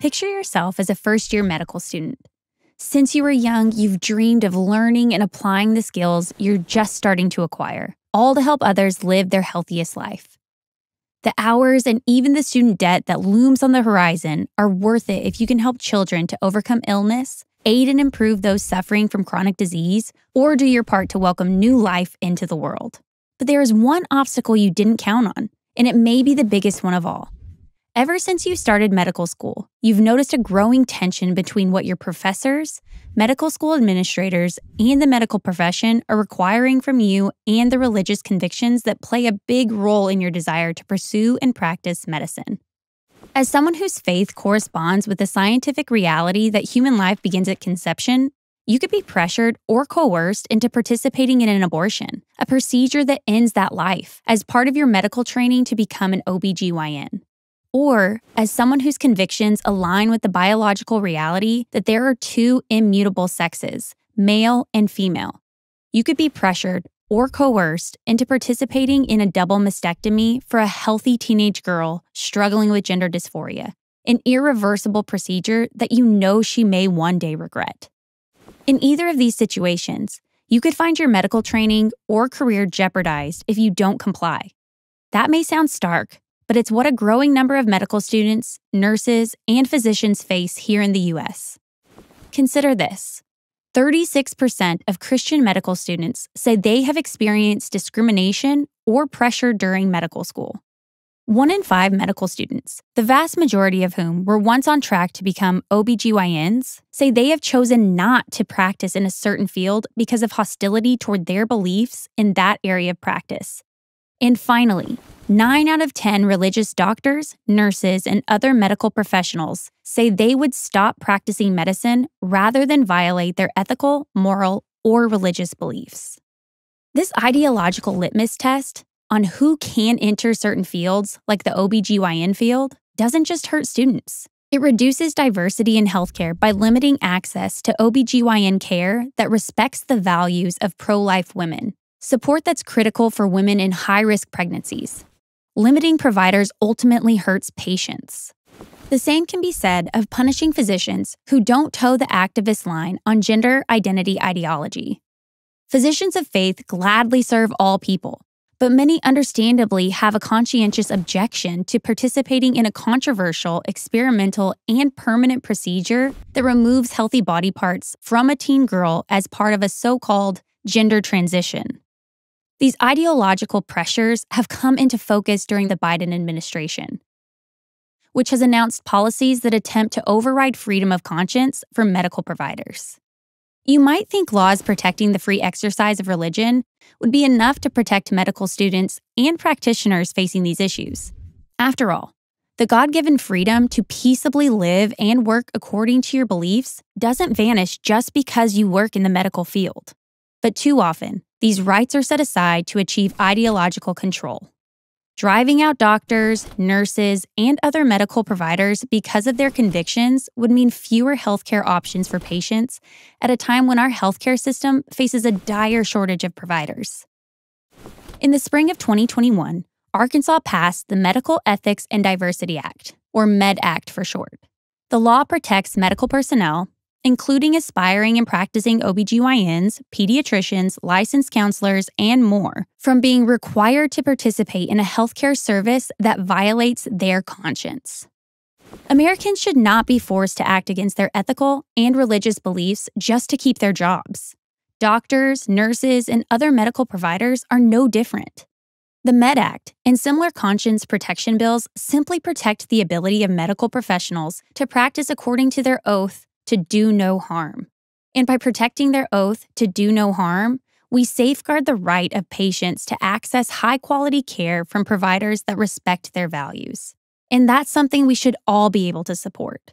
Picture yourself as a first year medical student. Since you were young, you've dreamed of learning and applying the skills you're just starting to acquire, all to help others live their healthiest life. The hours and even the student debt that looms on the horizon are worth it if you can help children to overcome illness, aid and improve those suffering from chronic disease, or do your part to welcome new life into the world. But there is one obstacle you didn't count on, and it may be the biggest one of all Ever since you started medical school, you've noticed a growing tension between what your professors, medical school administrators, and the medical profession are requiring from you and the religious convictions that play a big role in your desire to pursue and practice medicine. As someone whose faith corresponds with the scientific reality that human life begins at conception, you could be pressured or coerced into participating in an abortion, a procedure that ends that life, as part of your medical training to become an OBGYN or as someone whose convictions align with the biological reality that there are two immutable sexes, male and female. You could be pressured or coerced into participating in a double mastectomy for a healthy teenage girl struggling with gender dysphoria, an irreversible procedure that you know she may one day regret. In either of these situations, you could find your medical training or career jeopardized if you don't comply. That may sound stark, but it's what a growing number of medical students, nurses, and physicians face here in the US. Consider this 36% of Christian medical students say they have experienced discrimination or pressure during medical school. One in five medical students, the vast majority of whom were once on track to become OBGYNs, say they have chosen not to practice in a certain field because of hostility toward their beliefs in that area of practice. And finally, Nine out of 10 religious doctors, nurses, and other medical professionals say they would stop practicing medicine rather than violate their ethical, moral, or religious beliefs. This ideological litmus test on who can enter certain fields, like the OBGYN field, doesn't just hurt students. It reduces diversity in healthcare by limiting access to OBGYN care that respects the values of pro life women, support that's critical for women in high risk pregnancies, limiting providers ultimately hurts patients. The same can be said of punishing physicians who don't toe the activist line on gender identity ideology. Physicians of faith gladly serve all people, but many understandably have a conscientious objection to participating in a controversial, experimental, and permanent procedure that removes healthy body parts from a teen girl as part of a so called gender transition. These ideological pressures have come into focus during the Biden administration, which has announced policies that attempt to override freedom of conscience for medical providers. You might think laws protecting the free exercise of religion would be enough to protect medical students and practitioners facing these issues. After all, the God given freedom to peaceably live and work according to your beliefs doesn't vanish just because you work in the medical field. But too often, these rights are set aside to achieve ideological control. Driving out doctors, nurses, and other medical providers because of their convictions would mean fewer healthcare options for patients at a time when our healthcare system faces a dire shortage of providers. In the spring of 2021, Arkansas passed the Medical Ethics and Diversity Act, or MED Act for short. The law protects medical personnel, including aspiring and practicing OBGYNs, pediatricians, licensed counselors, and more, from being required to participate in a healthcare service that violates their conscience. Americans should not be forced to act against their ethical and religious beliefs just to keep their jobs. Doctors, nurses, and other medical providers are no different. The MED Act and similar conscience protection bills simply protect the ability of medical professionals to practice according to their oath to do no harm. And by protecting their oath to do no harm, we safeguard the right of patients to access high quality care from providers that respect their values. And that's something we should all be able to support.